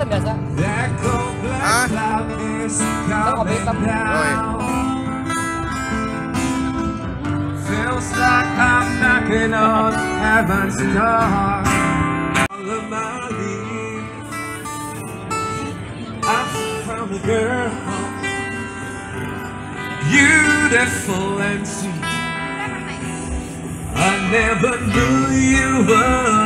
Kita biasa. That cold black Ah. cloud is kopi hitam. coming down. Feels like I'm knocking on heaven's door. All of my leaves, I found a girl, beautiful and sweet. I never knew you were.